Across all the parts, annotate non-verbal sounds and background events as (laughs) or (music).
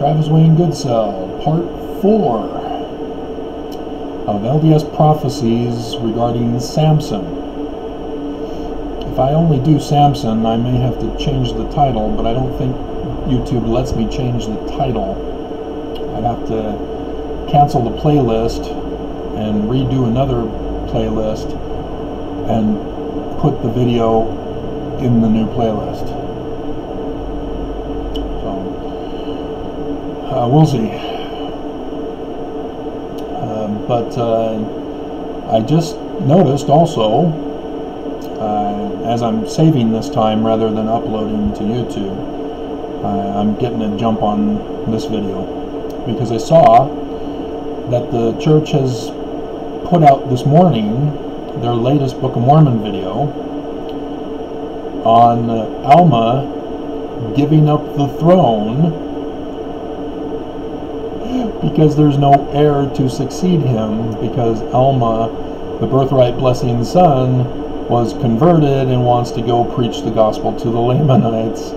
Travis Wayne Goodsell, Part 4 of LDS prophecies regarding Samson. If I only do Samson, I may have to change the title, but I don't think YouTube lets me change the title. I'd have to cancel the playlist and redo another playlist and put the video in the new playlist. Uh, we'll see. Um, but uh, I just noticed also, uh, as I'm saving this time rather than uploading to YouTube, uh, I'm getting a jump on this video because I saw that the church has put out this morning their latest Book of Mormon video on Alma giving up the throne because there's no heir to succeed him because Alma, the birthright blessing son, was converted and wants to go preach the gospel to the (laughs) Lamanites.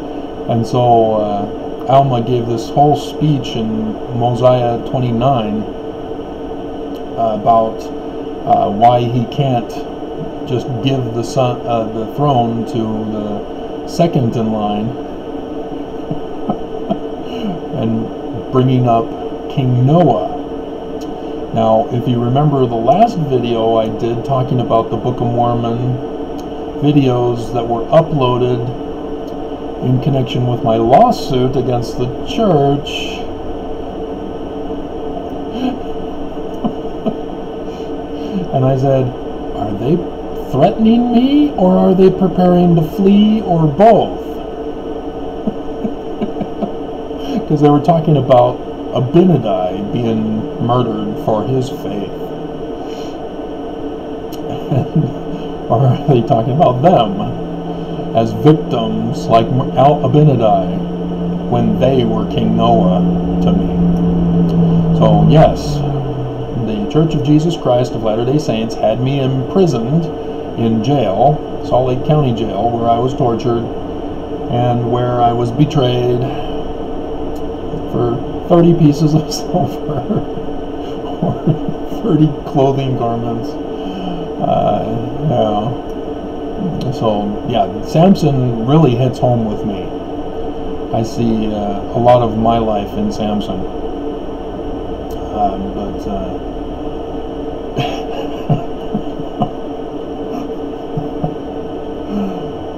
And so uh, Alma gave this whole speech in Mosiah 29 uh, about uh, why he can't just give the son, uh, the throne to the second in line, (laughs) and bringing up King Noah. Now, if you remember the last video I did talking about the Book of Mormon videos that were uploaded in connection with my lawsuit against the church. (laughs) and I said, are they threatening me or are they preparing to flee or both? (laughs) Because they were talking about Abinadi being murdered for his faith. (laughs) or are they talking about them as victims like Al Abinadi when they were King Noah to me? So, yes, the Church of Jesus Christ of Latter day Saints had me imprisoned in jail, Salt Lake County Jail, where I was tortured and where I was betrayed 30 pieces of silver or 30 clothing garments. Uh, yeah. So, yeah, Samson really hits home with me. I see uh, a lot of my life in Samson. Um, but uh, (laughs)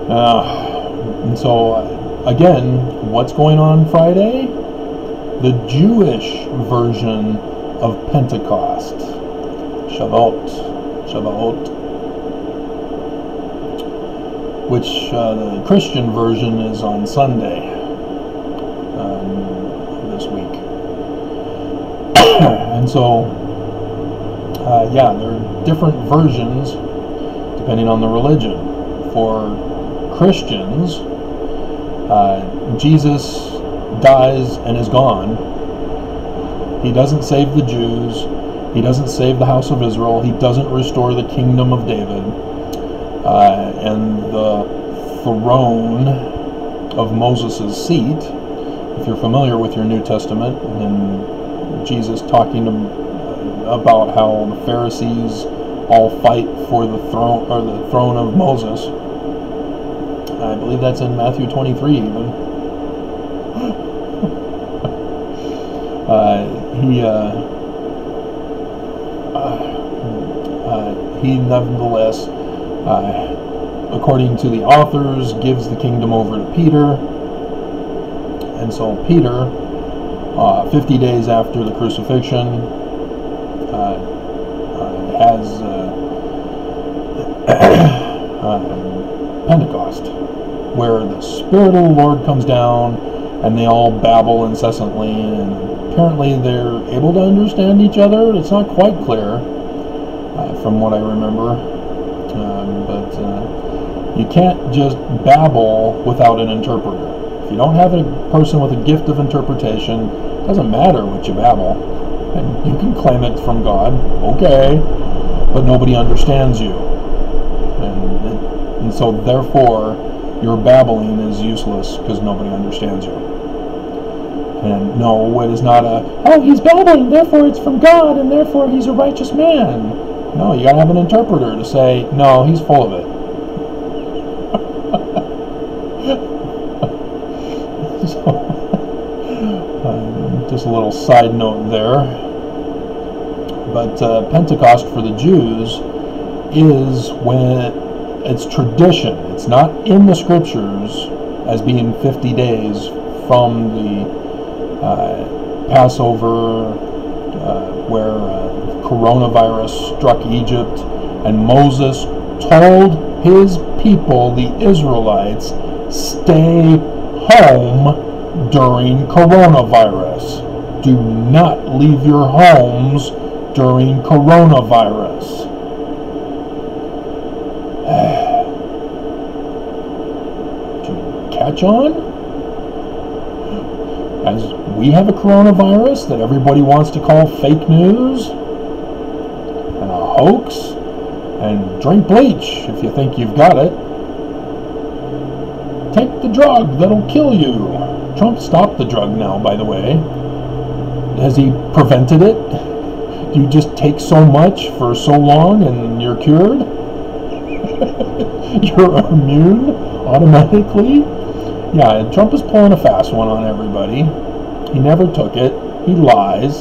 Uh, and so, uh, again, what's going on Friday? The Jewish version of Pentecost. Shavuot. Shavuot. Which uh, the Christian version is on Sunday um, this week. (coughs) and so, uh, yeah, there are different versions depending on the religion. For Christians, uh, Jesus dies and is gone. He doesn't save the Jews. He doesn't save the house of Israel. He doesn't restore the kingdom of David. Uh, and the throne of Moses' seat, if you're familiar with your New Testament, and Jesus talking about how the Pharisees all fight for the throne or the throne of Moses I believe that's in Matthew 23 even. He uh, uh, uh, he nevertheless, uh, according to the authors, gives the kingdom over to Peter. And so Peter, 50 days after the crucifixion, has (coughs) Pentecost where the Spirit of the Lord comes down and they all babble incessantly, and apparently they're able to understand each other. It's not quite clear uh, from what I remember, um, but uh, you can't just babble without an interpreter. If you don't have a person with a gift of interpretation, it doesn't matter what you babble. And you can claim it from God, okay, but nobody understands you. And, it, and so, therefore, your babbling is useless because nobody understands you. And no, it is not a, oh, he's babbling, therefore it's from God, and therefore he's a righteous man. No, you gotta have an interpreter to say, no, he's full of it. (laughs) so, um, just a little side note there. But uh, Pentecost for the Jews is when it's tradition. It's not in the scriptures as being 50 days from the Passover, uh, where uh, coronavirus struck Egypt, and Moses told his people, the Israelites, stay home during coronavirus. Do not leave your homes during coronavirus. (sighs) catch on? As we have a coronavirus that everybody wants to call fake news and a hoax, and drink bleach if you think you've got it. Take the drug that'll kill you. Trump stopped the drug now, by the way. Has he prevented it? Do you just take so much for so long and you're cured? (laughs) you're immune automatically? Yeah, Trump is pulling a fast one on everybody. He never took it. He lies.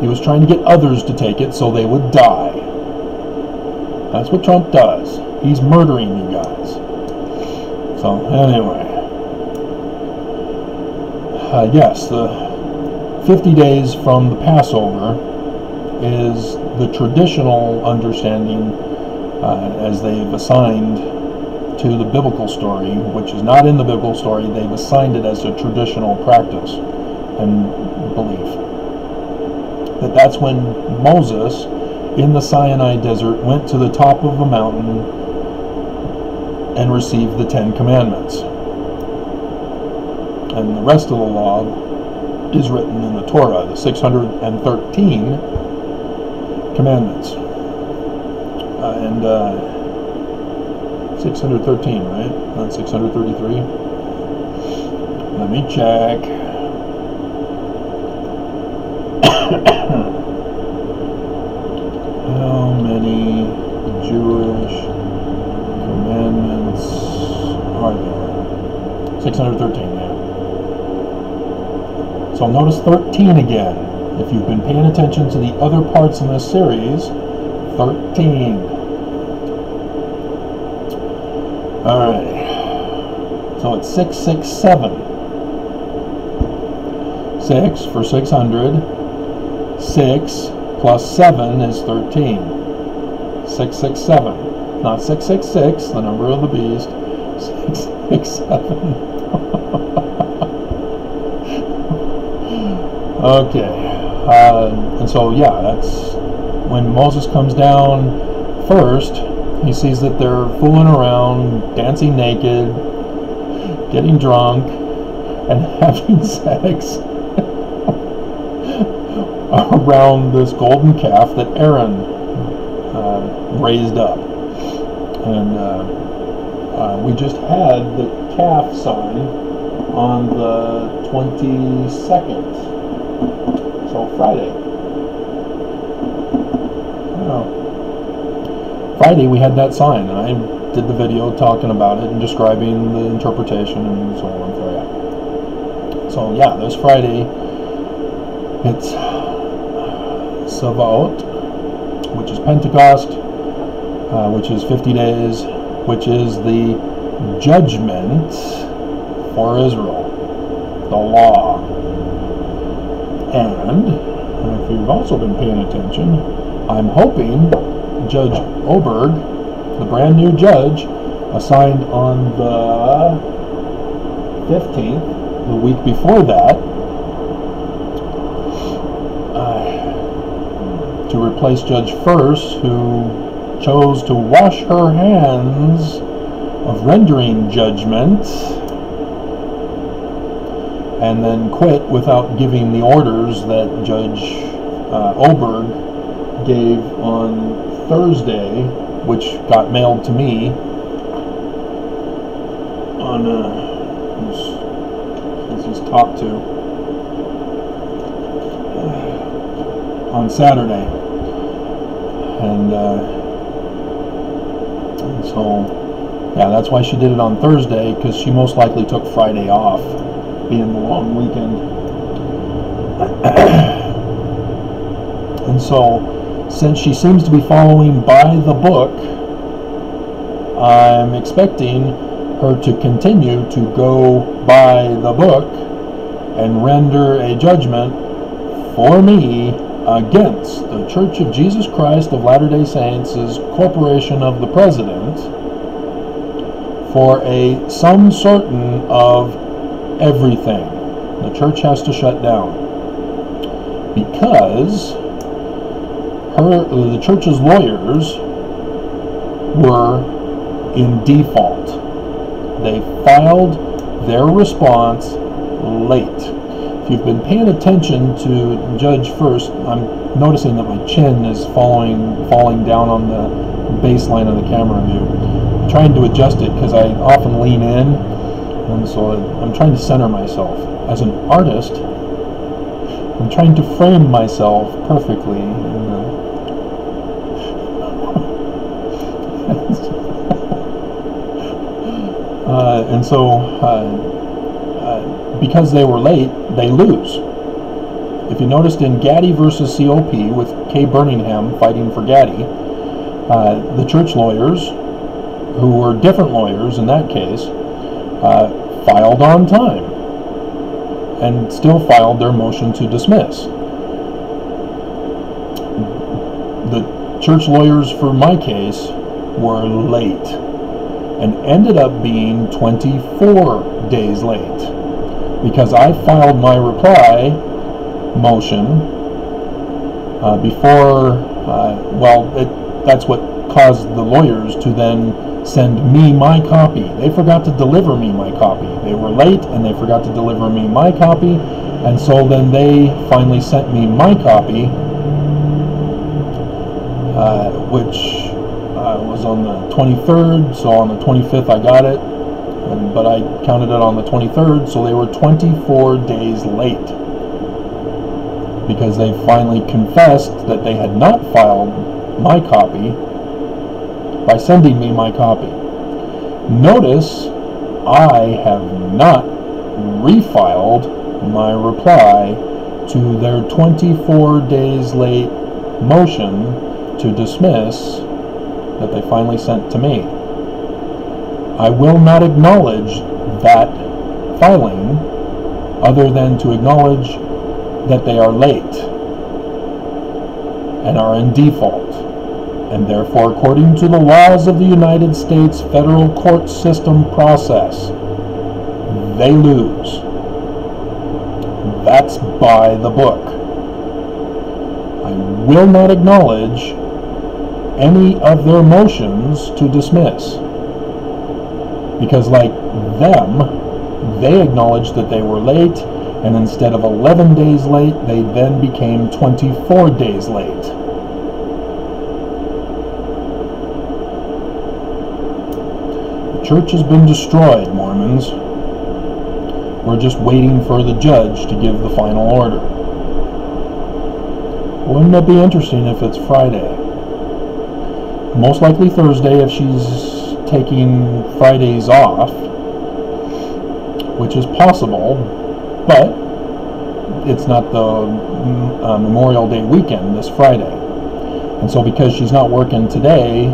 He was trying to get others to take it so they would die. That's what Trump does. He's murdering you guys. So, anyway. Uh, yes, the 50 days from the Passover is the traditional understanding uh, as they've assigned to the biblical story, which is not in the biblical story. They've assigned it as a traditional practice and belief. That that's when Moses in the Sinai desert went to the top of a mountain and received the Ten Commandments. And the rest of the law is written in the Torah, the 613 commandments. Uh, and uh, 613, right? Not 633. Let me check. (coughs) How many Jewish commandments are there? 613, yeah. So notice 13 again. If you've been paying attention to the other parts in this series, 13. Alright. So it's 667. 6 for 600. 6 plus 7 is 13. 667. Not 666, the number of the beast. 667. (laughs) okay. Uh, and so, yeah, that's when Moses comes down first he sees that they're fooling around, dancing naked, getting drunk, and (laughs) having sex (laughs) around this golden calf that Aaron uh, raised up. And uh, uh, we just had the calf sign on the 22nd, so Friday. Friday we had that sign, and I did the video talking about it and describing the interpretation and so on for. So yeah, this Friday it's Shavuot, which is Pentecost, uh, which is 50 days, which is the judgment for Israel, the law. And if you've also been paying attention, I'm hoping Judge Oberg, the brand new judge, assigned on the 15th, the week before that, uh, to replace Judge Furst, who chose to wash her hands of rendering judgment and then quit without giving the orders that Judge uh, Oberg gave on Thursday, which got mailed to me on uh, these talked to (sighs) on Saturday, and, uh, and so yeah, that's why she did it on Thursday because she most likely took Friday off, being the long weekend. (clears throat) and so, since she seems to be following by the book, I'm expecting her to continue to go by the book and render a judgment for me against the Church of Jesus Christ of Latter day Saints' Corporation of the President for a sum certain of everything. The church has to shut down because her uh, the church's lawyers were in default. They filed their response late if you've been paying attention to Judge Furst, I'm noticing that my chin is falling falling down on the baseline of the camera view. I'm trying to adjust it because I often lean in, and so I'm trying to center myself. As an artist, I'm trying to frame myself perfectly. Uh, and so uh, because they were late, they lose. If you noticed in Gaddy versus COP with Kay Burningham fighting for Gaddy, uh, the church lawyers, who were different lawyers in that case, uh, filed on time and still filed their motion to dismiss. The church lawyers for my case were late and ended up being 24 days late because I filed my reply motion uh, before, uh, well, it, that's what caused the lawyers to then send me my copy. They forgot to deliver me my copy. They were late and they forgot to deliver me my copy, and so then they finally sent me my copy, uh, which was on the 23rd, so on the 25th I got it and, but I counted it on the 23rd, so they were 24 days late because they finally confessed that they had not filed my copy by sending me my copy. Notice I have not refiled my reply to their 24 days late motion to dismiss that they finally sent to me. I will not acknowledge that filing other than to acknowledge that they are late and are in default, and therefore, according to the laws of the United States federal court system process, they lose. That's by the book. I will not acknowledge any of their motions to dismiss because like them, they acknowledged that they were late, and instead of 11 days late, they then became 24 days late. The church has been destroyed, Mormons. We're just waiting for the judge to give the final order. Wouldn't it be interesting if it's Friday? Most likely Thursday if she's taking Fridays off, which is possible, but it's not the uh, Memorial Day weekend this Friday. And so because she's not working today,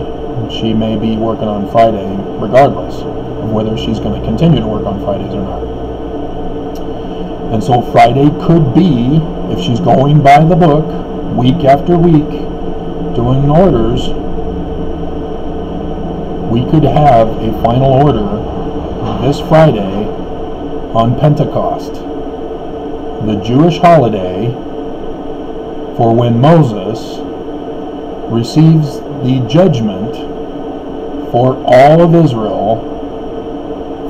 she may be working on Friday regardless of whether she's going to continue to work on Fridays or not. And so Friday could be, if she's going by the book week after week, doing orders, we could have a final order this Friday on Pentecost, the Jewish holiday for when Moses receives the judgment for all of Israel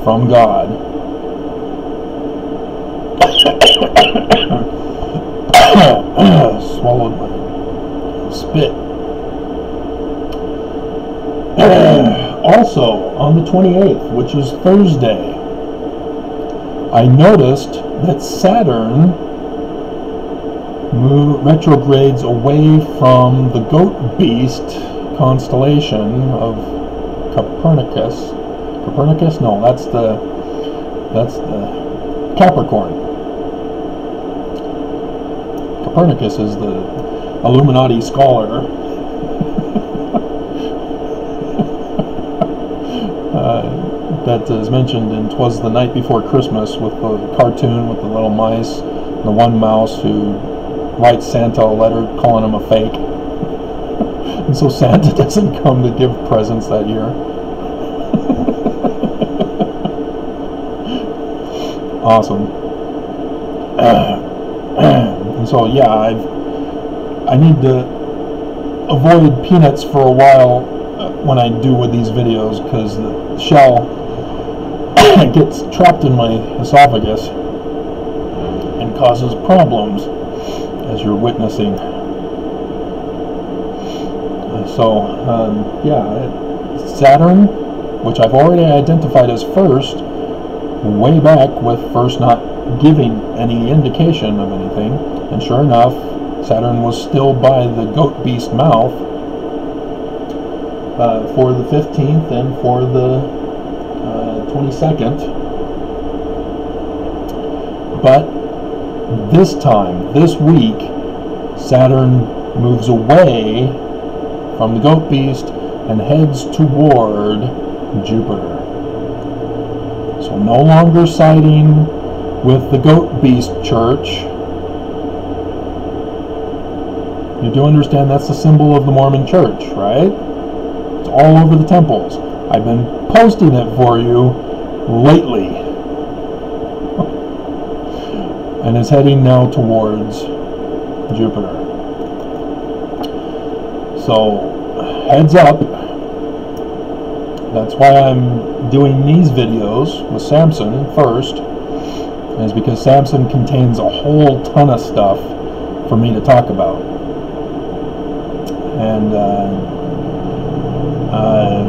from God. Swallowed my spit. also on the 28th, which is Thursday, I noticed that Saturn retrogrades away from the goat beast constellation of Copernicus. Copernicus? No, that's the that's the Capricorn. Copernicus is the Illuminati scholar. That is mentioned in Twas the Night Before Christmas with the cartoon with the little mice, the one mouse who writes Santa a letter calling him a fake. (laughs) and so Santa (laughs) doesn't come to give presents that year. (laughs) awesome. (clears throat) and so yeah, I've I need to avoid peanuts for a while uh, when I do with these videos because the shell gets trapped in my esophagus and causes problems as you're witnessing. So, um, yeah, Saturn, which I've already identified as Furst, way back with Furst not giving any indication of anything, and sure enough, Saturn was still by the goat beast mouth uh, for the 15th and for the uh, 22nd. But this time, this week, Saturn moves away from the goat beast and heads toward Jupiter. So no longer siding with the goat beast church. You do understand that's the symbol of the Mormon church, right? It's all over the temples. I've been posting it for you lately. and is heading now towards Jupiter. So, heads up. That's why I'm doing these videos with Samson first, is because Samson contains a whole ton of stuff for me to talk about. And uh, uh,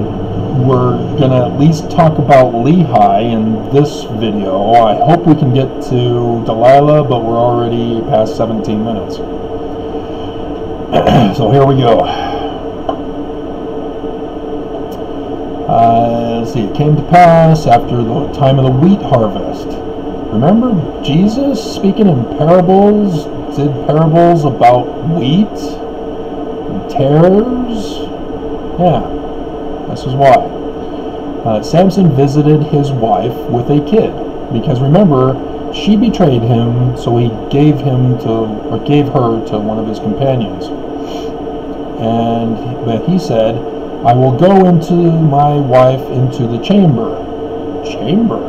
going to at least talk about Lehi in this video. I hope we can get to Delilah, but we're already past 17 minutes. (clears throat) so here we go. Uh, let's see, it came to pass after the time of the wheat harvest. Remember Jesus speaking in parables, did parables about wheat and tares? Yeah, this is why. Uh, Samson visited his wife with a kid because remember she betrayed him, so he gave him to or gave her to one of his companions. And but he said, "I will go into my wife into the chamber." Chamber?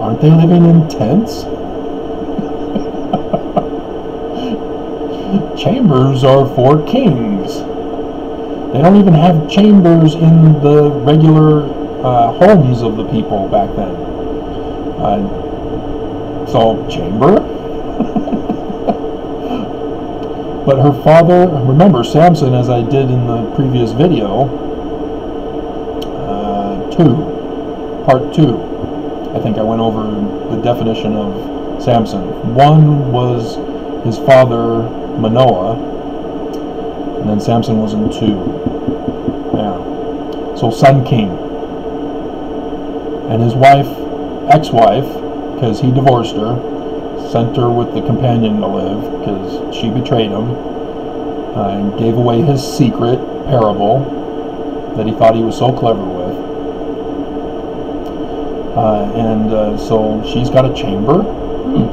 Aren't they living in tents? (laughs) Chambers are for kings. They don't even have chambers in the regular uh, homes of the people back then. Uh, so, chamber? (laughs) but her father, remember Samson, as I did in the previous video, uh, 2, part 2. I think I went over the definition of Samson. One was his father, Manoah, and then Samson was in two. Yeah. So Sun King. And his wife, ex-wife, because he divorced her, sent her with the companion to live because she betrayed him, uh, and gave away his secret parable that he thought he was so clever with. Uh, and uh, so she's got a chamber. Hmm.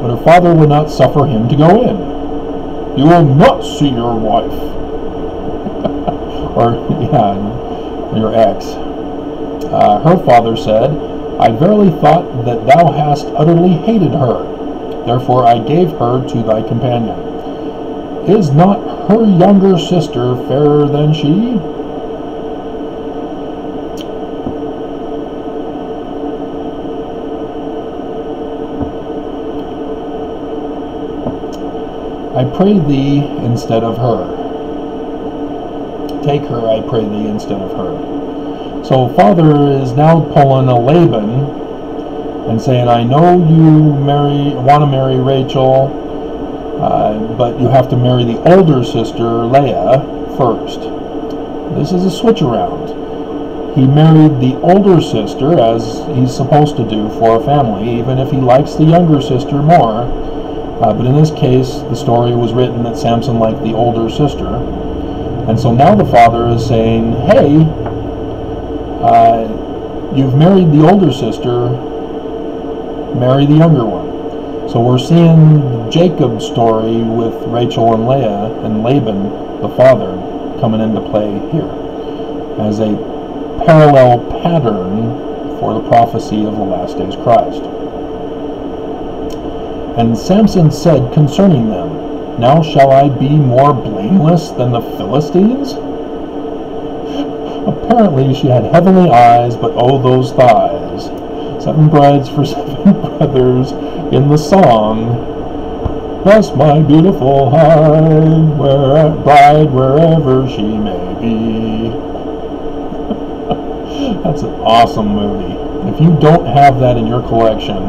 But her father would not suffer him to go in. You will not see your wife. (laughs) or, yeah, your ex. Uh, her father said, I verily thought that thou hast utterly hated her. Therefore I gave her to thy companion. Is not her younger sister fairer than she? I pray thee instead of her. Take her, I pray thee, instead of her. So father is now pulling a Laban and saying, I know you marry want to marry Rachel, uh, but you have to marry the older sister, Leah, first. This is a switch around. He married the older sister, as he's supposed to do for a family, even if he likes the younger sister more. Uh, but in this case, the story was written that Samson liked the older sister. And so now the father is saying, hey, uh, you've married the older sister, marry the younger one. So we're seeing Jacob's story with Rachel and Leah and Laban, the father, coming into play here as a parallel pattern for the prophecy of the last days Christ. And Samson said concerning them, Now shall I be more blameless than the Philistines? Apparently she had heavenly eyes, but oh, those thighs. Seven brides for (laughs) seven brothers in the song. Bless my beautiful hide, where, bride wherever she may be. (laughs) That's an awesome movie. If you don't have that in your collection,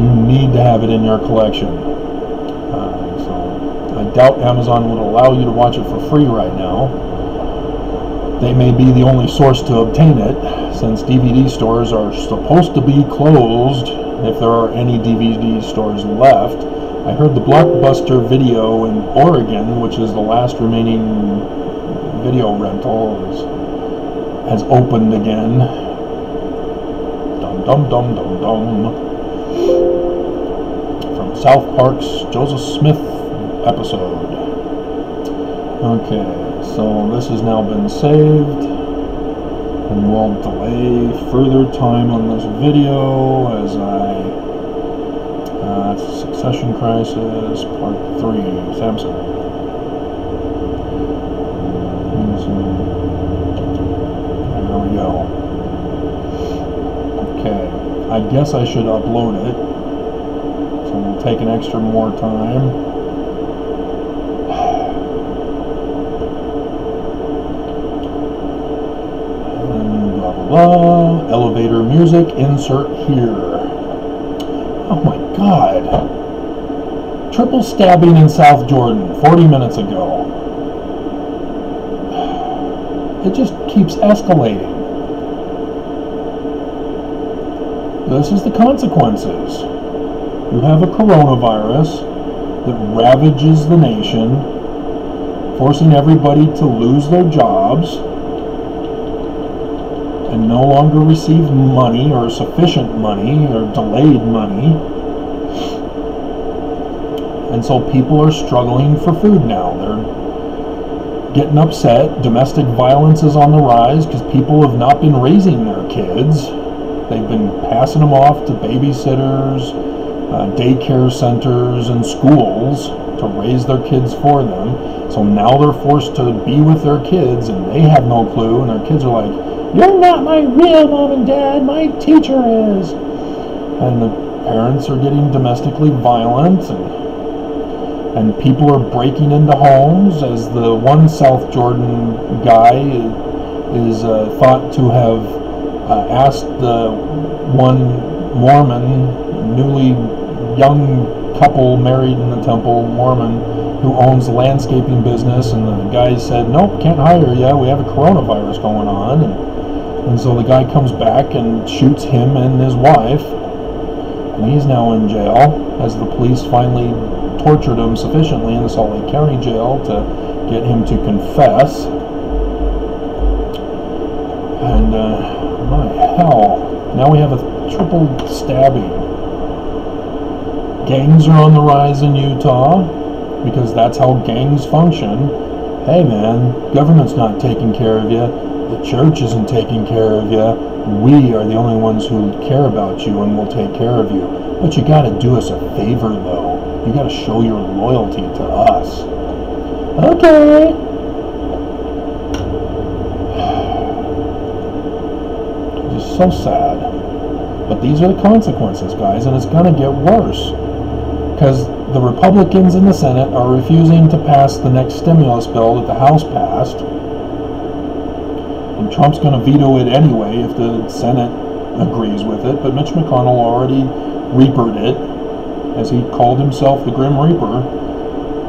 you need to have it in your collection. Uh, so I doubt Amazon would allow you to watch it for free right now. They may be the only source to obtain it, since DVD stores are supposed to be closed if there are any DVD stores left. I heard the Blockbuster Video in Oregon, which is the last remaining video rental, has opened again. Dum dum dum dum dum. From South Park's Joseph Smith episode. Okay, so this has now been saved. And we'll delay further time on this video as I. Uh, Succession Crisis Part 3 Samson. There we go. Okay, I guess I should upload it. So we'll take an extra more time. Blah, elevator music, insert here. Oh my god. Triple stabbing in South Jordan 40 minutes ago. It just keeps escalating. This is the consequences. You have a coronavirus that ravages the nation, forcing everybody to lose their jobs no longer receive money or sufficient money or delayed money. And so people are struggling for food now. They're getting upset. Domestic violence is on the rise because people have not been raising their kids. They've been passing them off to babysitters, uh, daycare centers, and schools to raise their kids for them. So now they're forced to be with their kids and they have no clue, and their kids are like, you're not my real mom and dad, my teacher is. And the parents are getting domestically violent and and people are breaking into homes as the one South Jordan guy is uh, thought to have uh, asked the one Mormon, newly young couple married in the temple, Mormon, who owns a landscaping business, and the guy said, nope, can't hire you, we have a coronavirus going on. And, and so the guy comes back and shoots him and his wife. And he's now in jail as the police finally tortured him sufficiently in the Salt Lake County jail to get him to confess. And uh, my hell, now we have a triple stabbing. Gangs are on the rise in Utah because that's how gangs function. Hey man, government's not taking care of you the church isn't taking care of you. We are the only ones who care about you and will take care of you. But you got to do us a favor, though. You got to show your loyalty to us. Okay. (sighs) Just so sad. But these are the consequences, guys, and it's going to get worse. Because the Republicans in the Senate are refusing to pass the next stimulus bill that the House passed Trump's going to veto it anyway if the Senate agrees with it, but Mitch McConnell already reapered it, as he called himself the Grim Reaper.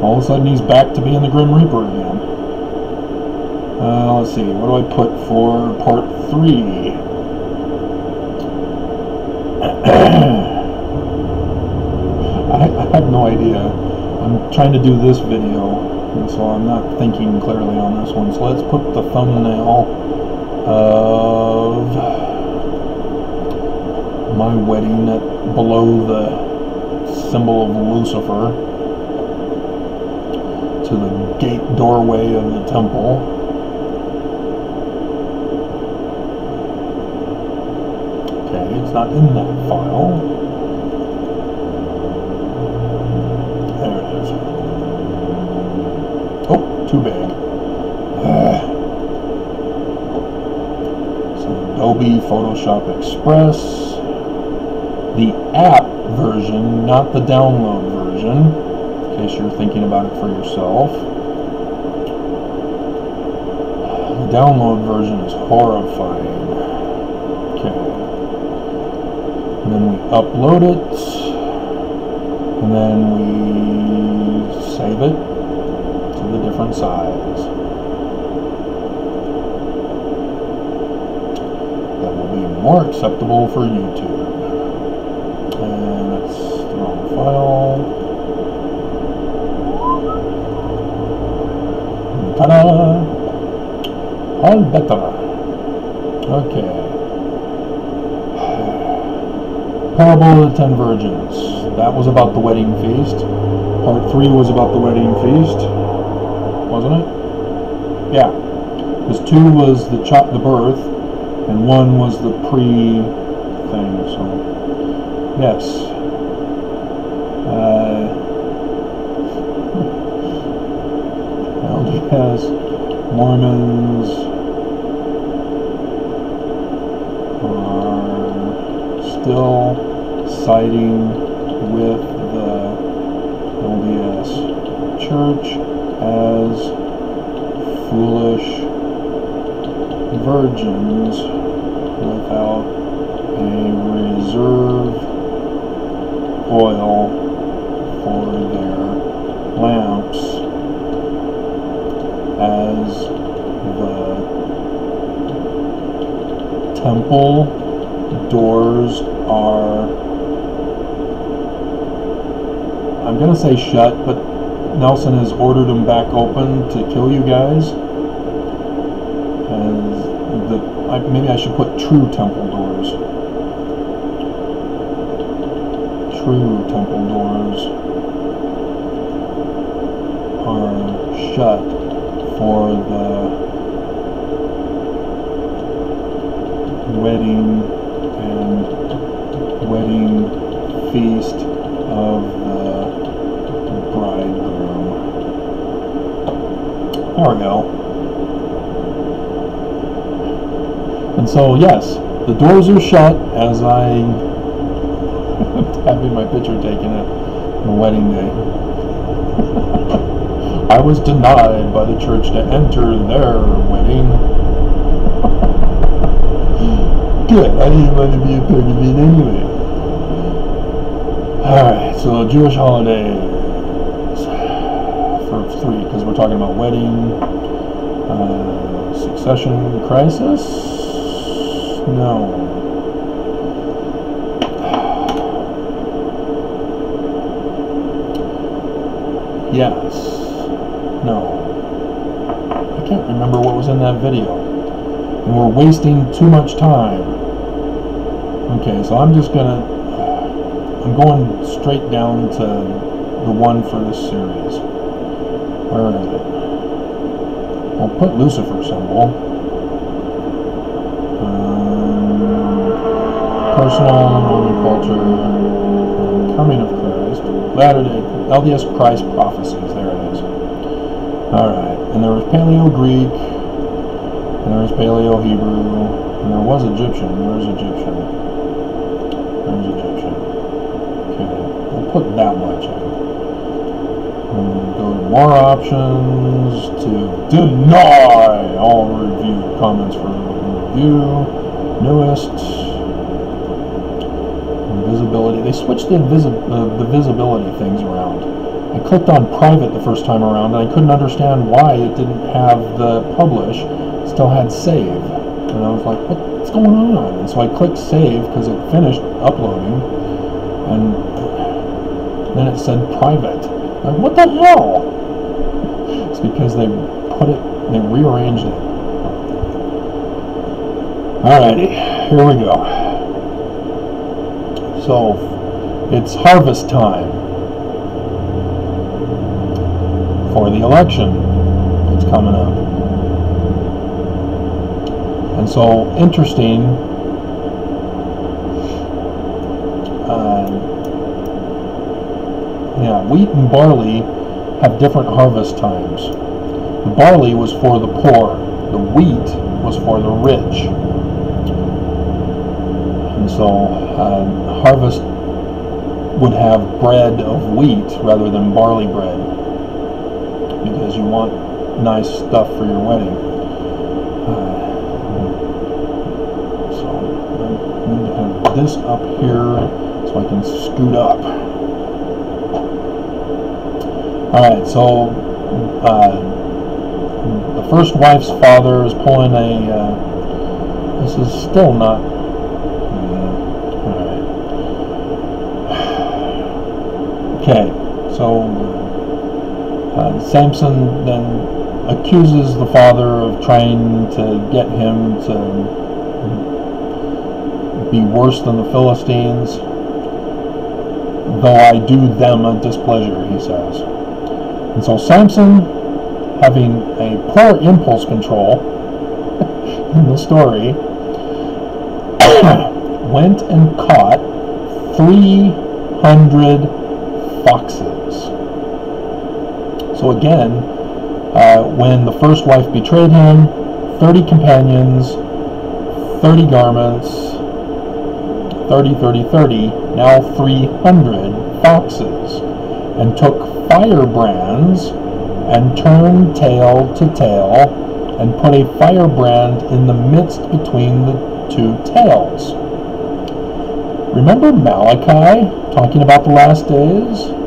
All of a sudden, he's back to being the Grim Reaper again. Uh, let's see, what do I put for part three? (clears throat) I, I have no idea. I'm trying to do this video, so I'm not thinking clearly on this one. So let's put the thumbnail of my wedding at, below the symbol of Lucifer to the gate doorway of the temple. Okay, it's not in that file. Photoshop Express. The app version, not the download version, in case you're thinking about it for yourself. The download version is horrifying. Okay. And then we upload it, and then we save it to the different size. More acceptable for YouTube. And that's the wrong file. Ta-da! All better. Okay. Parable of the Ten Virgins. That was about the wedding feast. Part three was about the wedding feast, wasn't it? Yeah. Because two was the chop the birth, and one was the pre thing. So yes. Uh, (laughs) LDS, Mormons are still siding with the LDS Church as foolish virgins without a reserve oil for their lamps as the temple doors are I'm gonna say shut, but Nelson has ordered them back open to kill you guys. Maybe I should put true temple doors. True temple doors are shut for the wedding and wedding feast of the bridegroom. There we go. And so, yes, the doors are shut as I (laughs) having my picture taken at the wedding day. (laughs) I was denied by the church to enter their wedding. (laughs) Good, I didn't want to be a it anyway. Alright, so Jewish holidays for three, because we're talking about wedding, uh, succession crisis. No. Yes. No. I can't remember what was in that video. And we're wasting too much time. Okay, so I'm just gonna I'm going straight down to the one for this series. Where is it? I'll put Lucifer symbol. Personal Roman uh, culture, uh, coming of Christ, Latter Day LDS Christ prophecies. There it is. All right, and there was Paleo Greek, and there was Paleo Hebrew, and there was Egyptian. Where's Egyptian? There's Egyptian. Okay, we'll put that much in. Go to more options to deny all review comments for review. Newest. Switched the, uh, the, the visibility things around. I clicked on private the first time around and I couldn't understand why it didn't have the publish, still had save. And I was like, what's going on? And so I clicked save because it finished uploading and then it said private. Like, what the hell? It's because they put it, they rearranged it. Alrighty, here we go. So, it's harvest time for the election that's coming up. And so, interesting, uh, yeah, wheat and barley have different harvest times. The barley was for the poor, the wheat was for the rich. And so uh, harvest would have bread of wheat rather than barley bread because you want nice stuff for your wedding. Uh, so I need to have this up here so I can scoot up. Alright, so uh, the first wife's father is pulling a. Uh, this is still not. Okay, so uh, Samson then accuses the father of trying to get him to be worse than the Philistines, though I do them a displeasure, he says. And so Samson, having a poor impulse control (laughs) in the story, (coughs) went and caught 300 foxes. So again, uh, when the first wife betrayed him, 30 companions, 30 garments, 30, 30, 30, now 300 foxes, and took firebrands and turned tail to tail and put a firebrand in the midst between the two tails. Remember Malachi talking about the last days?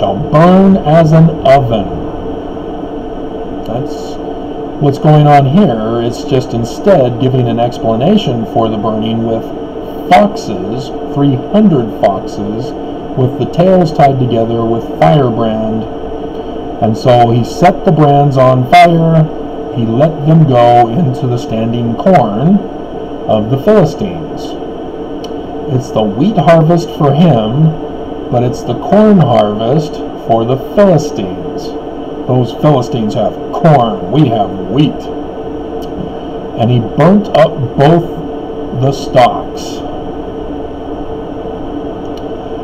Shall burn as an oven. That's what's going on here. It's just instead giving an explanation for the burning with foxes, 300 foxes, with the tails tied together with firebrand. And so he set the brands on fire, he let them go into the standing corn of the Philistines. It's the wheat harvest for him, but it's the corn harvest for the Philistines. Those Philistines have corn, we have wheat. And he burnt up both the stalks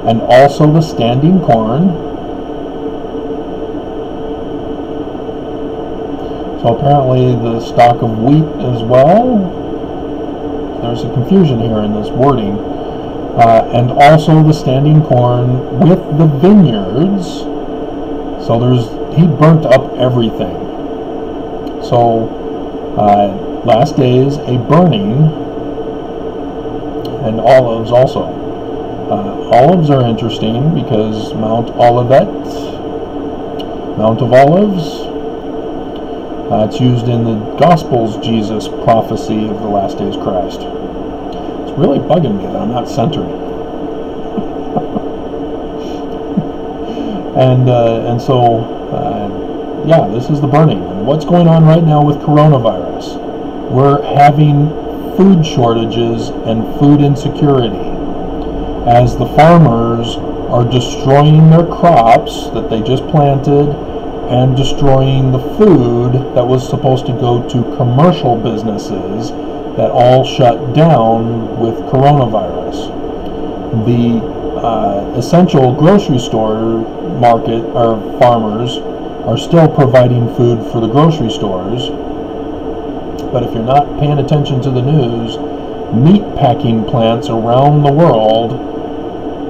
and also the standing corn. So apparently the stalk of wheat as well. There's a confusion here in this wording. Uh, and also the standing corn with the vineyards. So there's he burnt up everything. So uh, last days a burning and olives also. Uh, olives are interesting because Mount Olivet, Mount of Olives, uh, it's used in the Gospels Jesus prophecy of the last days Christ. It's really bugging me that I'm not centered. And uh, and so uh, yeah, this is the burning. And what's going on right now with coronavirus? We're having food shortages and food insecurity as the farmers are destroying their crops that they just planted and destroying the food that was supposed to go to commercial businesses that all shut down with coronavirus. The uh, essential grocery store market or farmers are still providing food for the grocery stores. But if you're not paying attention to the news, meat packing plants around the world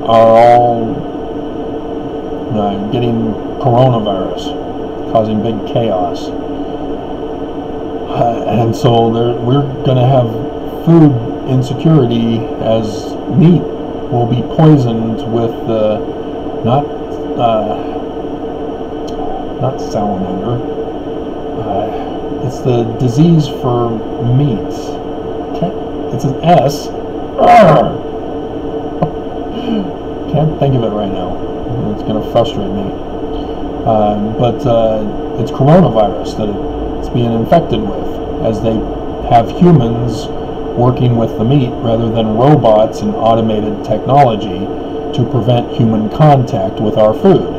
are all uh, getting coronavirus, causing big chaos. Uh, and so we're going to have food insecurity as meat will be poisoned with the not uh, not salamander. Uh, it's the disease for meat. It's an S. (laughs) Can't think of it right now. It's going to frustrate me. Uh, but uh, it's coronavirus that it's being infected with, as they have humans working with the meat rather than robots and automated technology to prevent human contact with our food.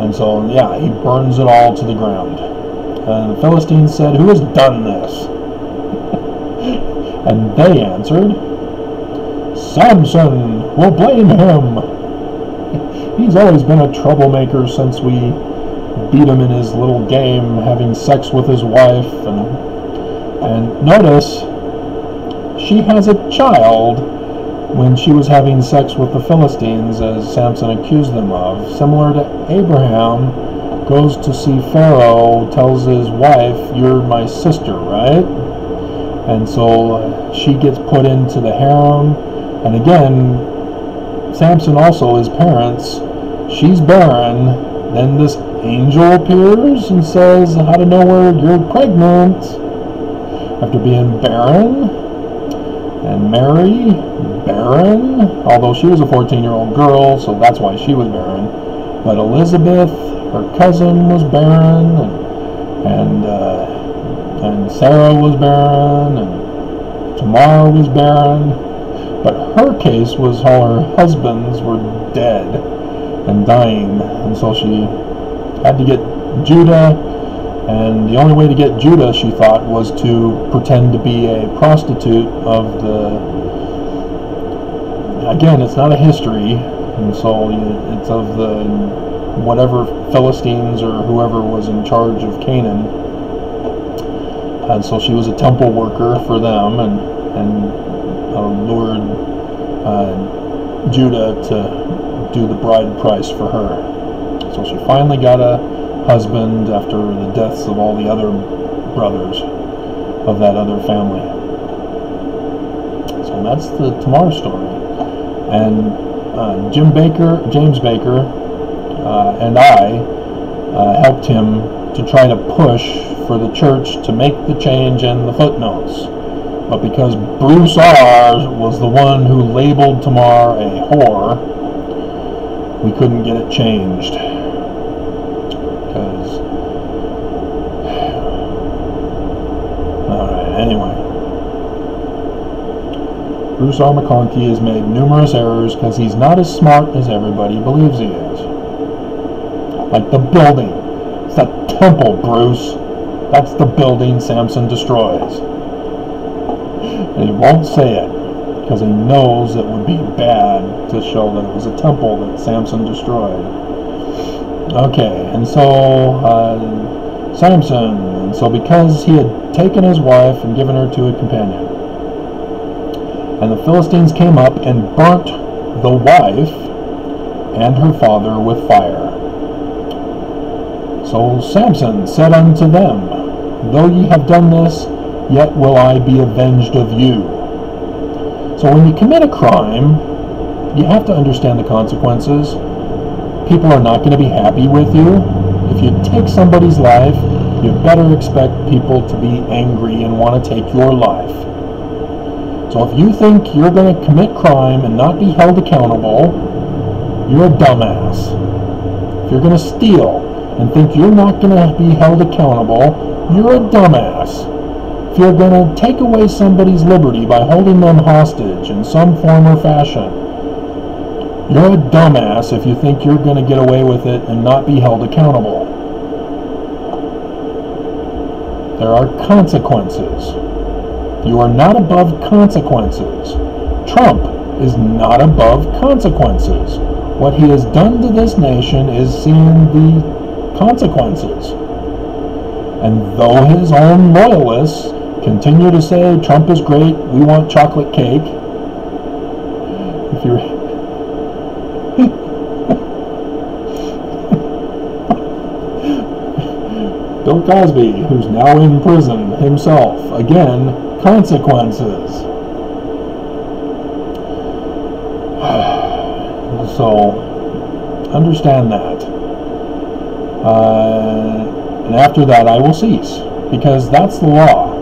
And so, yeah, he burns it all to the ground. And the Philistines said, Who has done this? (laughs) and they answered, Samson, we'll blame him. (laughs) He's always been a troublemaker since we beat him in his little game, having sex with his wife. And, and notice, she has a child when she was having sex with the Philistines, as Samson accused them of. Similar to Abraham, goes to see Pharaoh, tells his wife, You're my sister, right? And so uh, she gets put into the harem. And again, Samson also, his parents, she's barren. Then this angel appears and says, out of nowhere, you're pregnant. After being barren. And Mary, barren, although she was a 14 year old girl, so that's why she was barren. But Elizabeth, her cousin, was barren, and, and, uh, and Sarah was barren, and Tamar was barren. But her case was all her husbands were dead and dying, and so she had to get Judah, and the only way to get Judah, she thought, was to pretend to be a prostitute of the. Again, it's not a history, and so it's of the whatever Philistines or whoever was in charge of Canaan. And so she was a temple worker for them, and and uh, lured uh, Judah to do the bride price for her. So she finally got a husband after the deaths of all the other brothers of that other family. So that's the Tamar story. And uh, Jim Bakker, James Baker, uh, and I uh, helped him to try to push for the church to make the change in the footnotes. But because Bruce R. was the one who labeled Tamar a whore, we couldn't get it changed. Bruce R. McConkie has made numerous errors because he's not as smart as everybody believes he is. Like the building. It's the temple, Bruce. That's the building Samson destroys. And he won't say it because he knows it would be bad to show that it was a temple that Samson destroyed. Okay, and so uh, Samson, and so because he had taken his wife and given her to a companion, and the Philistines came up and burnt the wife and her father with fire. So Samson said unto them, Though ye have done this, yet will I be avenged of you. So when you commit a crime, you have to understand the consequences. People are not going to be happy with you. If you take somebody's life, you better expect people to be angry and want to take your life. So if you think you're going to commit crime and not be held accountable, you're a dumbass. If you're going to steal and think you're not going to be held accountable, you're a dumbass. If you're going to take away somebody's liberty by holding them hostage in some form or fashion, you're a dumbass if you think you're going to get away with it and not be held accountable. There are consequences. You are not above consequences. Trump is not above consequences. What he has done to this nation is seeing the consequences. And though his own loyalists continue to say Trump is great, we want chocolate cake, if you're (laughs) Bill Cosby, who's now in prison himself, again, consequences. (sighs) So understand that. Uh, and after that I will cease, because that's the law.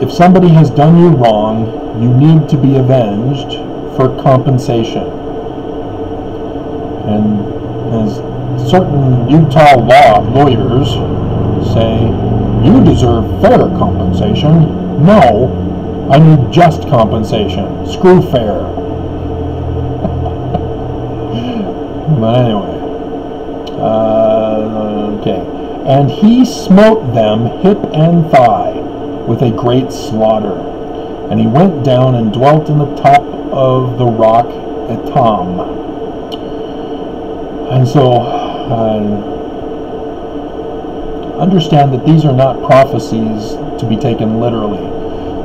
If somebody has done you wrong, you need to be avenged for compensation. And as certain Utah law lawyers say, you deserve fair compensation. No, I need just compensation. Screw fair. (laughs) but anyway. Uh, okay. And he smote them hip and thigh with a great slaughter. And he went down and dwelt in the top of the rock at Etam. And so, uh, understand that these are not prophecies to be taken literally.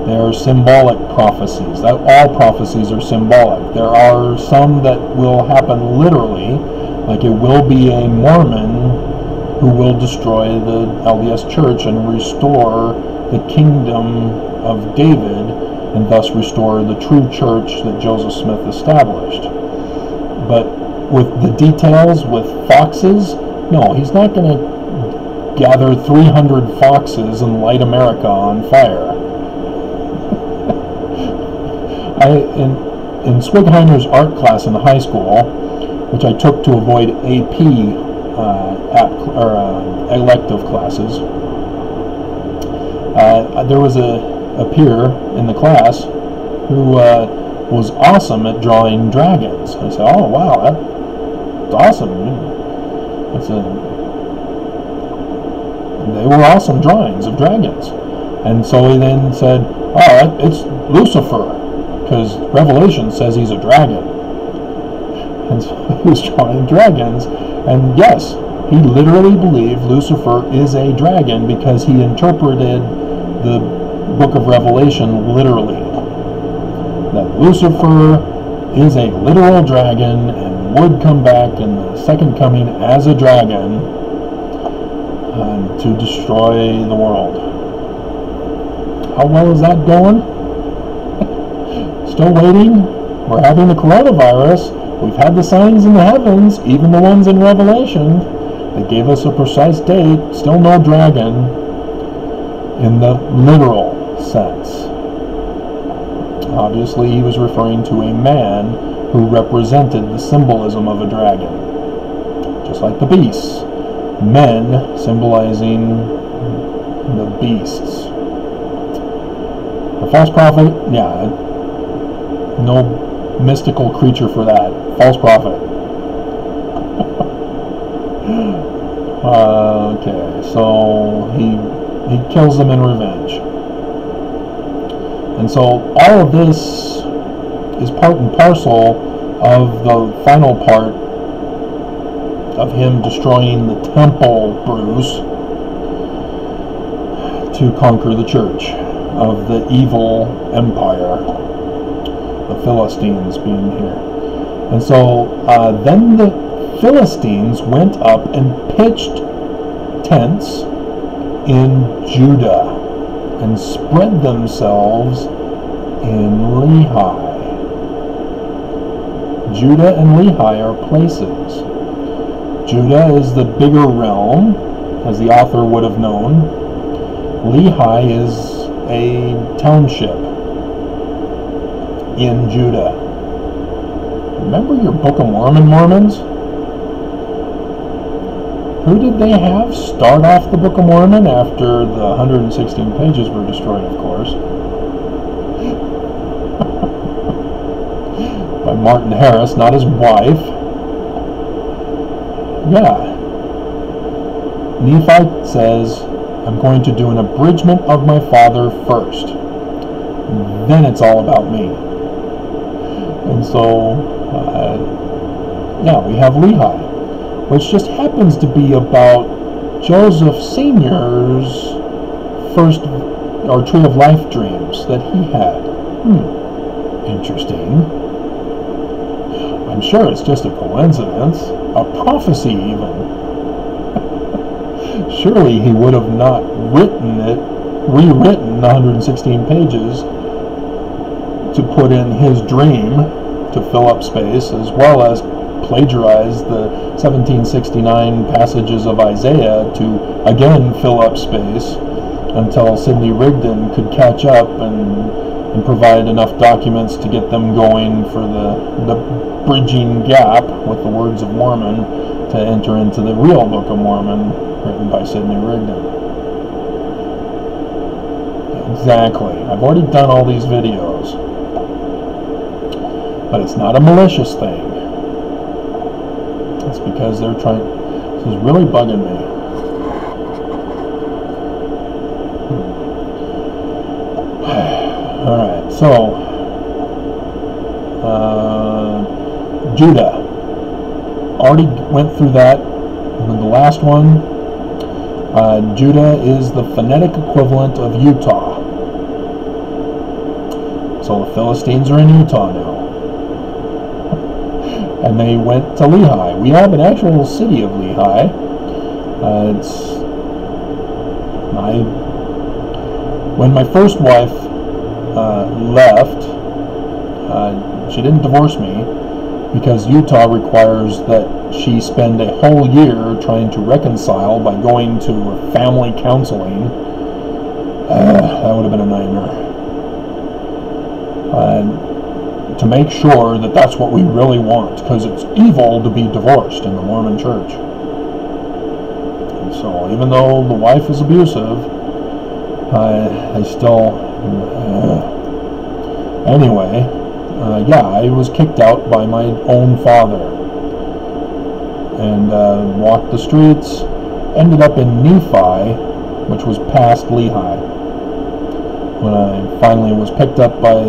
They are symbolic prophecies. All prophecies are symbolic. There are some that will happen literally, like it will be a Mormon who will destroy the LDS church and restore the kingdom of David and thus restore the true church that Joseph Smith established. But with the details, with foxes, no, he's not going to gather 300 foxes and light America on fire. (laughs) I, in, in Swigheimer's art class in the high school, which I took to avoid AP uh, or, uh, elective classes, uh, there was a, a peer in the class who uh, was awesome at drawing dragons. I said, "Oh wow, that's awesome! That's a they were awesome drawings of dragons." And so he then said, "Oh, it's Lucifer." because Revelation says he's a dragon. And (laughs) so he was drawing dragons. And yes, he literally believed Lucifer is a dragon because he interpreted the book of Revelation literally. That Lucifer is a literal dragon and would come back in the second coming as a dragon to destroy the world. How well is that going? (laughs) Still waiting. We're having the coronavirus. We've had the signs in the heavens, even the ones in Revelation. They gave us a precise date. Still no dragon in the literal sense. Obviously, he was referring to a man who represented the symbolism of a dragon. Just like the beasts. Men symbolizing the beasts. The false prophet, yeah, no mystical creature for that. False prophet. uh, (laughs) okay, so he he kills them in revenge. And so all of this is part and parcel of the final part of him destroying the temple, Bruce, to conquer the church of the evil empire the Philistines being here. And so uh, then the Philistines went up and pitched tents in Judah and spread themselves in Lehi. Judah and Lehi are places. Judah is the bigger realm, as the author would have known. Lehi is a township in Judah. Remember your Book of Mormon Mormons? Who did they have start off the Book of Mormon after the 116 pages were destroyed, of course? (laughs) By Martin Harris, not his wife. Yeah. Nephi says, I'm going to do an abridgment of my father first. Then it's all about me. And so, uh, yeah, we have Lehi, which just happens to be about Joseph Sr.'s first or Tree of Life dreams that he had. Hmm, interesting. I'm sure it's just a coincidence, a prophecy even. (laughs) Surely he would have not written it, rewritten 116 pages to put in his dream to fill up space, as well as plagiarize the 1769 passages of Isaiah to again fill up space until Sidney Rigdon could catch up and, and provide enough documents to get them going for the, the bridging gap with the words of Mormon to enter into the real Book of Mormon written by Sidney Rigdon. Exactly. I've already done all these videos. But it's not a malicious thing. It's because they're trying... This is really bugging me. (sighs) Alright, so... Judah. Already went through that. And then the last one, uh, Judah is the phonetic equivalent of Utah. So the Philistines are in Utah now. (laughs) and they went to Lehi. We have an actual city of Lehi. Uh, it's my when my first wife uh, left. Uh, she didn't divorce me because Utah requires that she spend a whole year trying to reconcile by going to family counseling. Uh, that would have been a nightmare and to make sure that that's what we really want, because it's evil to be divorced in the Mormon Church. And so, even though the wife is abusive, I, I still. Uh, anyway, uh, yeah, I was kicked out by my own father and uh, walked the streets. Ended up in Nephi, which was past Lehi. When I finally was picked up by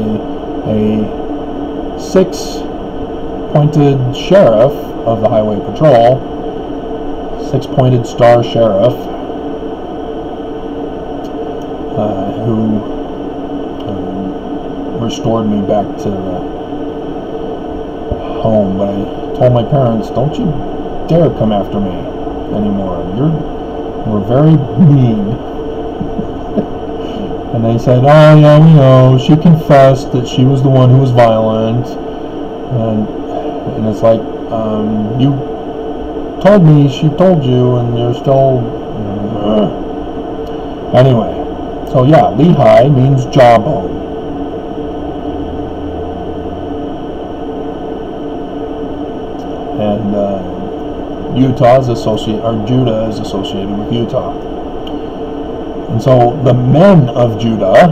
a six-pointed sheriff of the Highway Patrol, six-pointed star sheriff, uh, who um, restored me back to the home. But I told my parents, "Don't you dare come after me anymore. You're we're very mean." (laughs) And they said, oh yeah, we know, she confessed that she was the one who was violent. And, and it's like, um, you told me she told you and you're still... Uh. (sighs) Anyway, so yeah, Lehi means jawbone. Utah is associated, or Judah is associated with Utah. And so the men of Judah,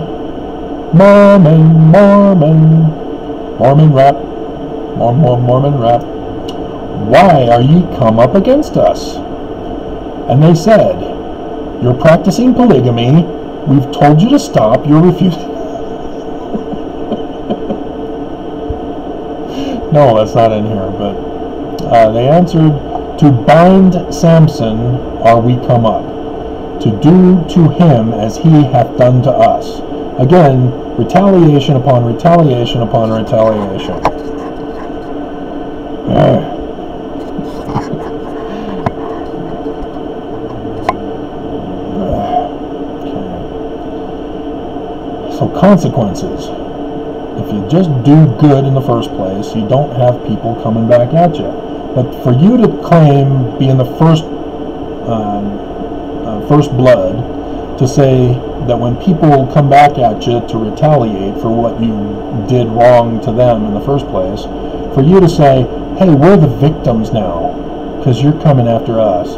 Mormon, Mormon, Mormon rap, Mormon, Mormon rap, why are ye come up against us? And they said, You're practicing polygamy. We've told you to stop. You're refusing. (laughs) no, that's not in here, but uh, they answered, To bind Samson are we come up to do to him as he hath done to us. Again, retaliation upon retaliation upon retaliation. (sighs) So consequences. If you just do good in the first place, you don't have people coming back at you. But for you to claim being the first um, first blood to say that when people come back at you to retaliate for what you did wrong to them in the first place, for you to say, hey, we're the victims now because you're coming after us.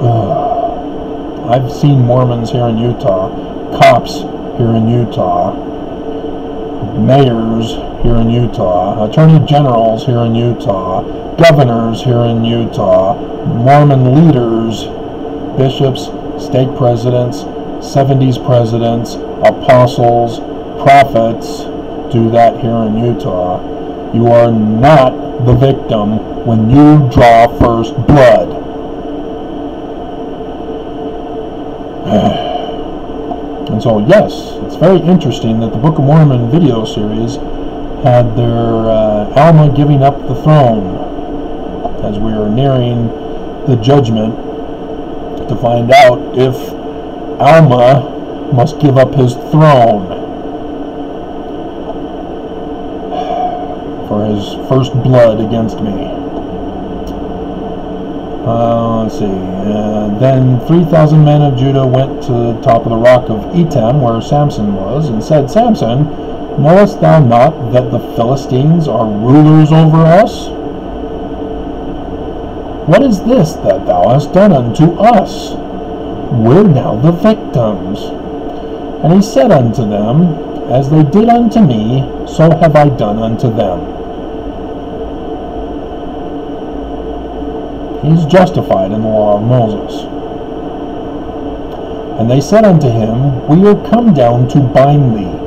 Ugh. I've seen Mormons here in Utah, cops here in Utah, mayors here in Utah, attorney generals here in Utah, governors here in Utah, Mormon leaders bishops, stake presidents, 70s presidents, apostles, prophets do that here in Utah. You are not the victim when you draw first blood. (sighs) and so, yes, it's very interesting that the Book of Mormon video series had their uh, Alma giving up the throne as we are nearing the judgment to find out if Alma must give up his throne. for his first blood against me. Uh, let's see. Uh, then 3,000 men of Judah went to the top of the rock of Etam, where Samson was, and said, Samson, knowest thou not that the Philistines are rulers over us? What is this that thou hast done unto us? We're now the victims. And he said unto them, As they did unto me, so have I done unto them. he is justified in the law of Moses. And they said unto him, We are come down to bind thee,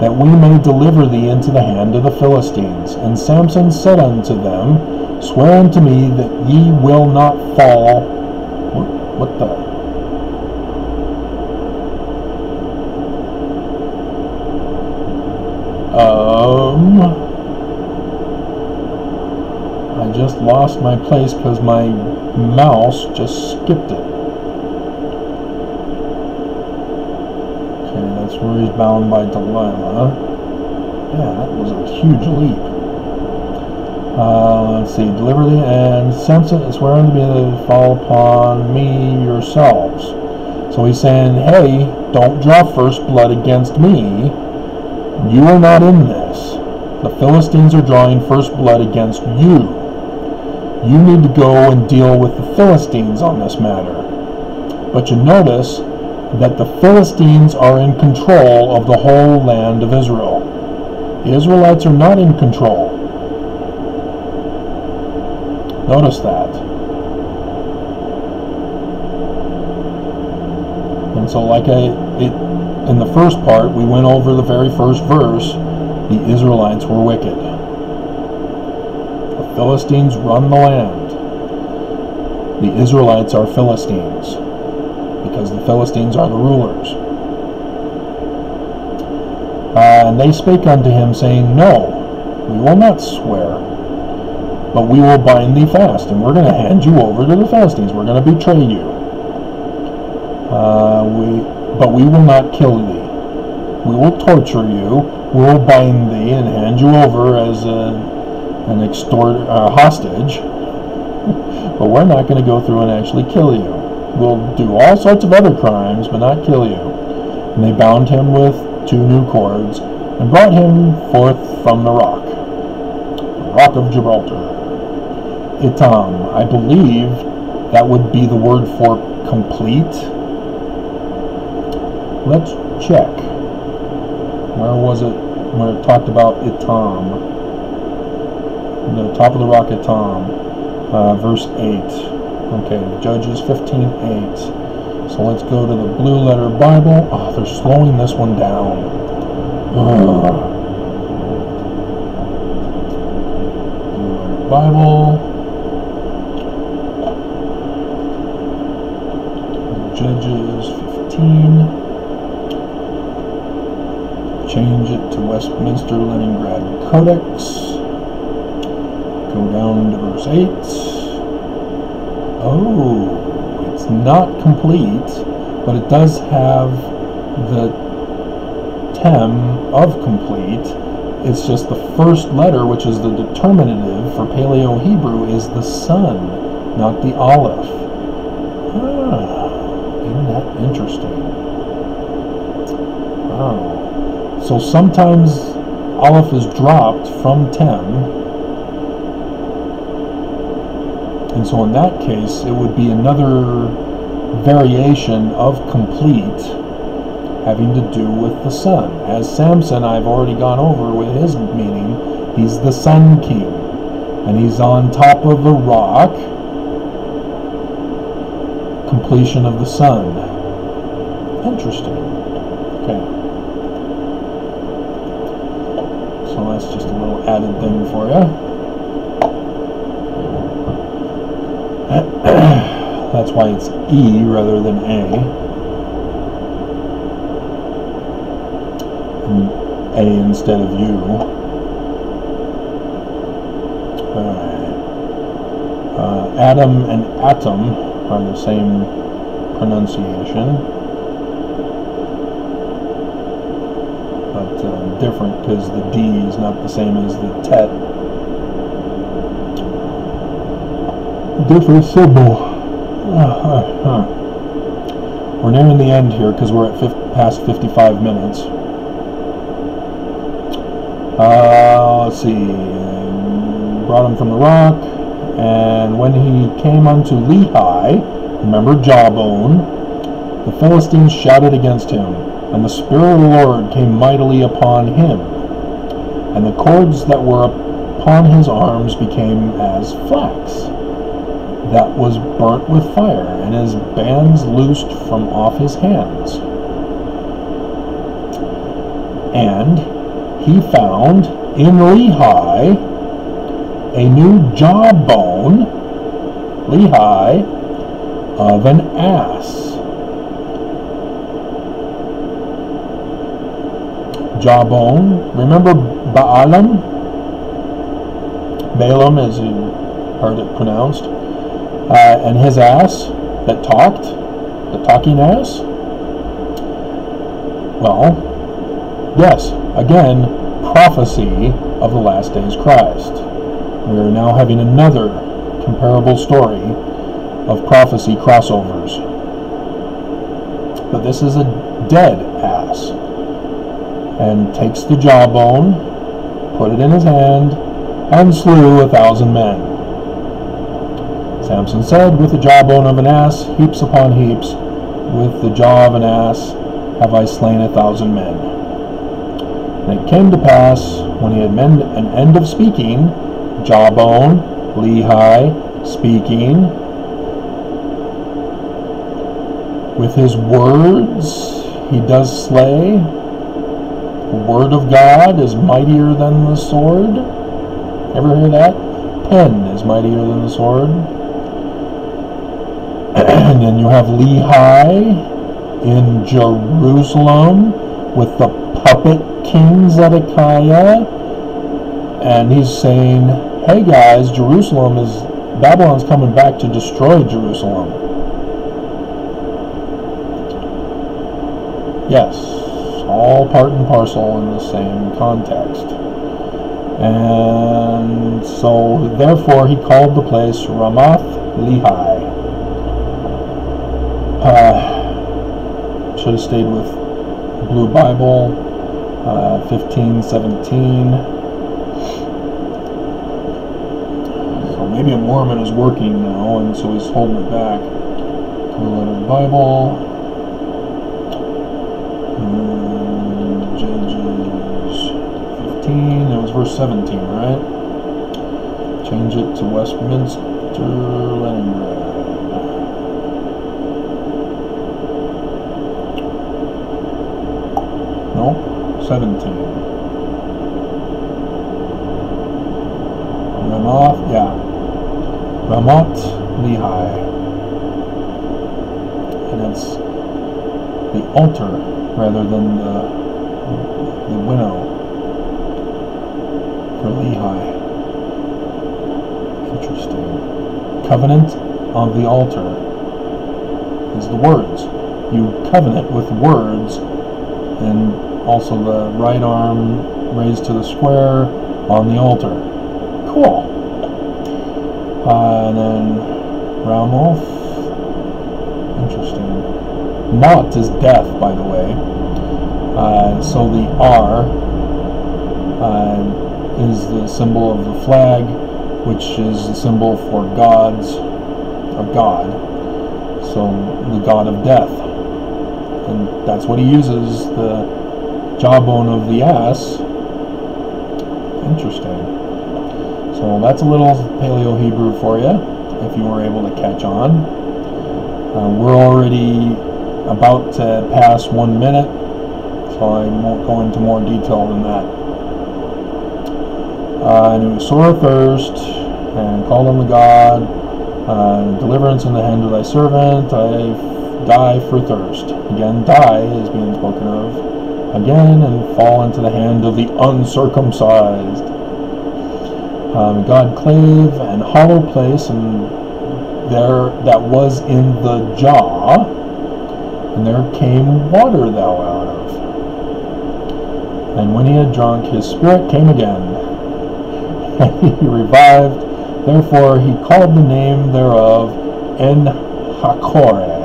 that we may deliver thee into the hand of the Philistines. And Samson said unto them, Swear unto me that ye will not fall. What, what the? Um, I just lost my place because my mouse just skipped it. Okay, that's where he's bound by Delilah. Yeah, that was a huge leap. Uh, let's see, deliver the and Samson swear unto me to fall upon me yourselves. So he's saying, hey, don't draw first blood against me. You are not in this. The Philistines are drawing first blood against you. You need to go and deal with the Philistines on this matter. But you notice that the Philistines are in control of the whole land of Israel. The Israelites are not in control. Notice that. And so, like I, it, in the first part, we went over the very first verse, the Israelites were wicked. The Philistines run the land. The Israelites are Philistines because the Philistines are the rulers. Uh, and they spake unto him, saying, No, we will not swear, but we will bind thee fast, and we're going to hand you over to the Philistines. We're going to betray you. Uh, we, but we will not kill thee. We will torture you. We will bind thee and hand you over as a and extort uh, hostage, (laughs) but we're not going to go through and actually kill you. We'll do all sorts of other crimes, but not kill you. And they bound him with two new cords and brought him forth from the rock, the rock of Gibraltar. Etam, I believe that would be the word for complete. Let's check. Where was it? Where it talked about Etam? the top of the rock Etam, uh, verse 8. Okay, Judges 15 8. So let's go to the blue letter Bible. Oh, they're slowing this one down. Ugh. Bible. Westminster Leningrad Codex. Go down to verse 8. Oh, it's not complete, but it does have the tem of complete. It's just the first letter, which is the determinative for Paleo Hebrew, is the sun, not the aleph. Ah, isn't that interesting? So sometimes aleph is dropped from tem And so in that case, it would be another variation of complete having to do with the sun. As Samson, I've already gone over with his meaning, he's the sun king. And he's on top of a rock, completion of the sun. Interesting. Thing for you. (clears throat) That's why it's E rather than A. And A instead of U. Alright. Uh, Adam and atom are the same pronunciation. different because the D is not the same as the tet. Different symbol. Uh-huh, we're nearing the end here because we're at past 55 minutes. Uh, let's see. Brought him from the rock, and when he came unto Lehi, remember Jawbone, the Philistines shouted against him and the Spirit of the Lord came mightily upon him, and the cords that were upon his arms became as flax that was burnt with fire, and his bands loosed from off his hands. And he found in Lehi a new jawbone, Lehi, of an ass. Jawbone, remember Baalam? Balaam, as you heard it pronounced uh, and his ass that talked, the talking ass? Well, yes, again, prophecy of the last days Christ. We are now having another comparable story of prophecy crossovers. But this is a dead and takes the jawbone, put it in his hand, and slew a thousand men. Samson said, With the jawbone of an ass, heaps upon heaps, with the jaw of an ass have I slain a thousand men. And it came to pass, when he had made an end of speaking, jawbone, Lehi, speaking, with his words he does slay. Word of God is mightier than the sword. Ever hear that? Pen is mightier than the sword (clears throat) and then you have Lehi in Jerusalem with the puppet king Zedekiah. And he's saying, hey guys, Jerusalem is, Babylon's coming back to destroy Jerusalem. Yes, all part and parcel in the same context. And so, therefore, he called the place Ramath Lehi. Uh, should have stayed with Blue Bible, uh, 15, 17. So maybe a Mormon is working now, and so he's holding it back. Blue Letter Bible. 17, right? Change it to Westminster Leningrad. No, 17. Covenant of the altar is the words. You covenant with words and also the right arm raised to the square on the altar. Cool. Uh, and then Ramoth. Interesting. Mot is death, by the way. Uh, so the R uh, is the symbol of the flag, which is the symbol for gods, of God. So the god of death and that's what he uses the jawbone of the ass. Interesting. So that's a little Paleo Hebrew for you, if you were able to catch on. Uh, we're already about to pass one minute, so I won't go into more detail than that. Uh, and was sore thirst, and called on the God, uh, deliverance in the hand of thy servant. I die for thirst. Again, die is being spoken of again and fall into the hand of the uncircumcised. Um, God clave and hollow place and there that was in the jaw, and there came water thou out of. And when he had drunk, his spirit came again, and (laughs) he revived, Therefore he called the name thereof En Hakkore,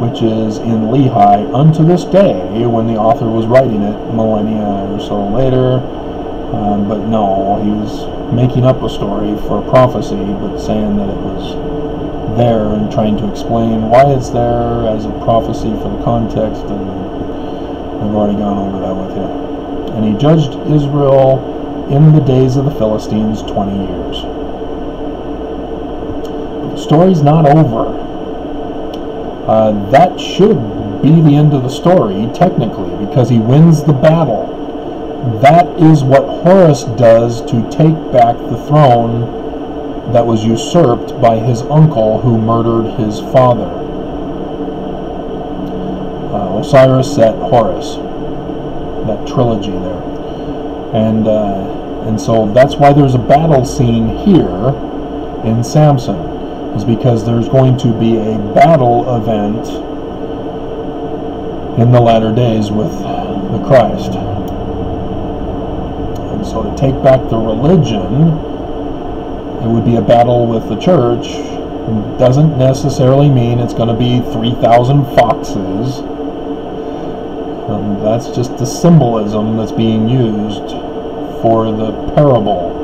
which is in Lehi unto this day when the author was writing it, millennia or so later. Um, but no, he was making up a story for prophecy, but saying that it was there and trying to explain why it's there as a prophecy for the context. And I've already gone over that with you. And he judged Israel in the days of the Philistines 20 years. But the story's not over. Uh, that should be the end of the story, technically, because he wins the battle. That is what Horus does to take back the throne that was usurped by his uncle who murdered his father. Uh, Osiris Set Horus, that trilogy there. And, uh, and so that's why there's a battle scene here in Samson, is because there's going to be a battle event in the latter days with the Christ. And so to take back the religion it would be a battle with the church doesn't necessarily mean it's going to be 3,000 foxes. Um, that's just the symbolism that's being used for the parable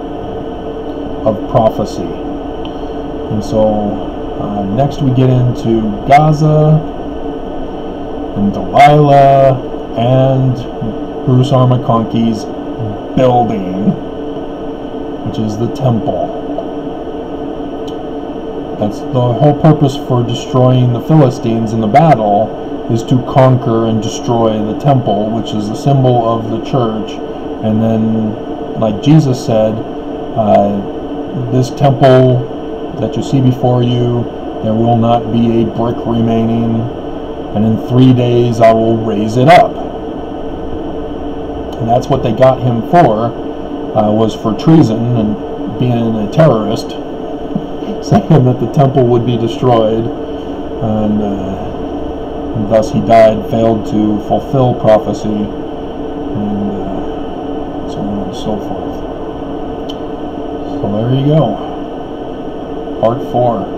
of prophecy. And so uh, next we get into Gaza and Delilah and Bruce R. Building, which is the temple. That's the whole purpose for destroying the Philistines in the battle is to conquer and destroy the temple, which is the symbol of the church. And then, like Jesus said, uh, this temple that you see before you, there will not be a brick remaining, and in three days I will raise it up. And that's what they got him for, uh, was for treason and being a terrorist (laughs) saying that the temple would be destroyed, and, uh, and thus he died, failed to fulfill prophecy, so forth. So there you go. Part 4.